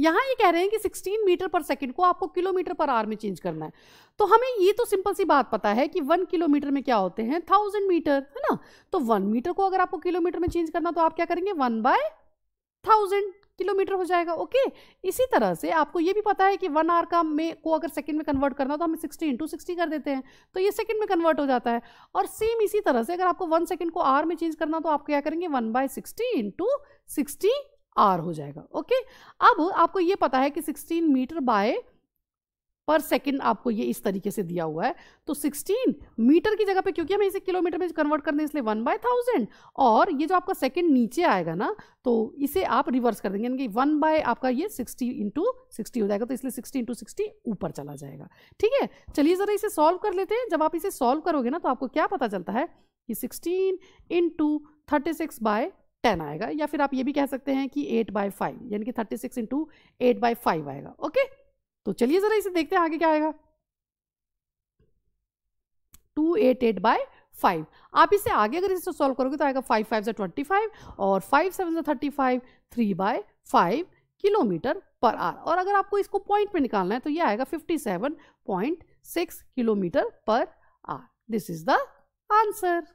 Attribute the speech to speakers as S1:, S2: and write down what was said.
S1: यहाँ ये कह रहे हैं कि 16 मीटर पर सेकंड को आपको किलोमीटर पर आवर में चेंज करना है। तो हमें ये तो सिंपल सी बात पता है कि वन किलोमीटर में क्या होते हैं? थाउज़ेंड मीटर है ना? तो वन मीटर को अगर आपको किलोमीटर में चेंज करना तो आप क्या करेंगे? वन बाय थाउज़ेंड किलोमीटर हो जाएगा ओके इसी तरह से आपको ये भी पता है कि वन आवर का में को अगर सेकंड में कन्वर्ट करना तो हम सिक्सटी इंटू सिक्सटी कर देते हैं। तो ये सेकंड में कन्वर्ट हो जाता है। और सेम इसी तरह से अगर आपको वन सेकंड को आर में चेंज करना तो आप क्या करेंगे? One by sixty into sixty hour हो जाएगा, ओके? अब आपको ये पता है कि sixteen meter by per second आपको ये इस तरीके से दिया हुआ है। तो 16 मीटर की जगह पे, क्योंकि हमें इसे किलोमीटर में कन्वर्ट करने इसलिए वन बाय थाउज़ेंड और ये जो आपका सेकंड नीचे आएगा ना तो इसे आप रिवर्स कर देंगे, यानी कि वन बाय आपका ये 60 इंटू सिक्सटी हो जाएगा तो इसलिए 60 इंटू सिक्सटी ऊपर चला जाएगा। ठीक है? चलिए ज़रा इसे सॉल्व कर लेते हैं। जब आप इसे सॉल्व करोगे ना तो आपको क्या पता चलता है कि sixteen into thirty six by ten आएगा, या फिर आप ये भी कह सकते हैं कि एट बाय फाइव, यानी कि thirty six into eight by five आएगा, ओके? तो चलिए जरा इसे देखते हैं आगे क्या आएगा। Two eight eight by five, आप इसे आगे अगर इसे सॉल्व करोगे तो आएगा फाइव फाइव से ट्वेंटी फाइव और फाइव, सेवन से thirty five, three by five kilometer per hour, और अगर आपको इसको पॉइंट में निकालना है तो ये आएगा fifty seven point six kilometer per hour. This is the answer